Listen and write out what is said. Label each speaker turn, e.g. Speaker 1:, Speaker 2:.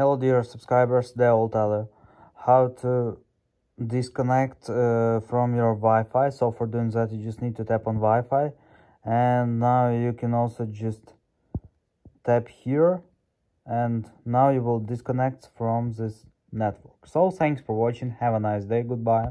Speaker 1: Hello dear subscribers, they will tell you how to disconnect uh, from your Wi-Fi. So for doing that you just need to tap on Wi-Fi and now you can also just tap here and now you will disconnect from this network. So thanks for watching, have a nice day, goodbye.